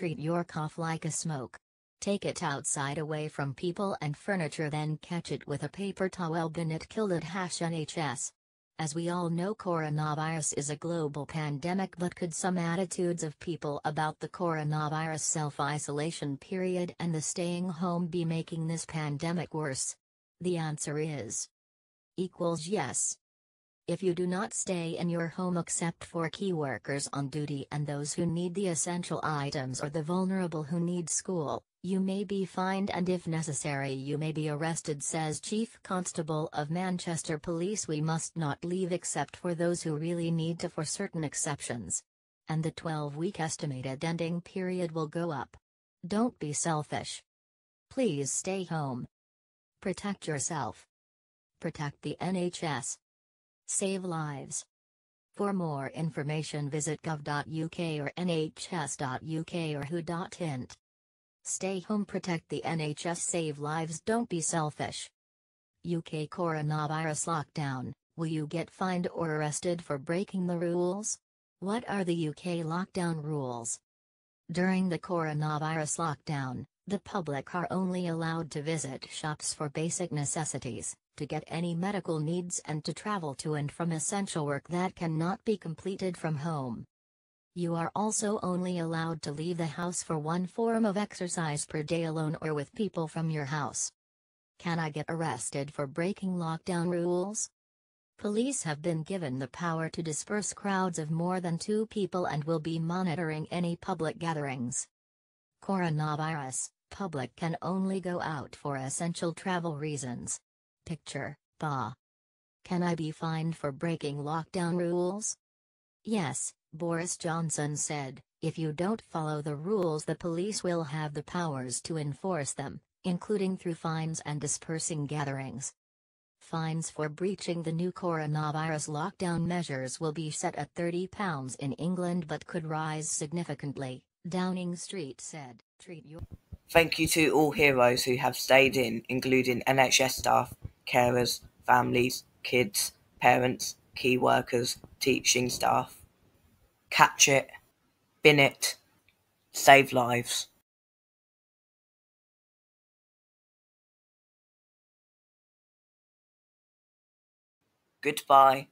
Treat your cough like a smoke. Take it outside away from people and furniture, then catch it with a paper towel. Bennett killed it. NHS. As we all know, coronavirus is a global pandemic, but could some attitudes of people about the coronavirus self isolation period and the staying home be making this pandemic worse? The answer is equals yes. If you do not stay in your home except for key workers on duty and those who need the essential items or the vulnerable who need school, you may be fined and if necessary you may be arrested says Chief Constable of Manchester Police we must not leave except for those who really need to for certain exceptions. And the 12-week estimated ending period will go up. Don't be selfish. Please stay home. Protect yourself. Protect the NHS. Save lives. For more information visit gov.uk or nhs.uk or who.int. Stay home protect the NHS save lives don't be selfish. UK coronavirus lockdown, will you get fined or arrested for breaking the rules? What are the UK lockdown rules? During the coronavirus lockdown, the public are only allowed to visit shops for basic necessities, to get any medical needs and to travel to and from essential work that cannot be completed from home. You are also only allowed to leave the house for one form of exercise per day alone or with people from your house. Can I get arrested for breaking lockdown rules? Police have been given the power to disperse crowds of more than two people and will be monitoring any public gatherings. Coronavirus public can only go out for essential travel reasons. Picture, Ba. Can I be fined for breaking lockdown rules? Yes, Boris Johnson said, if you don't follow the rules, the police will have the powers to enforce them, including through fines and dispersing gatherings. Fines for breaching the new coronavirus lockdown measures will be set at £30 in England but could rise significantly, Downing Street said. Thank you to all heroes who have stayed in, including NHS staff, carers, families, kids, parents, key workers, teaching staff. Catch it, bin it, save lives. Goodbye.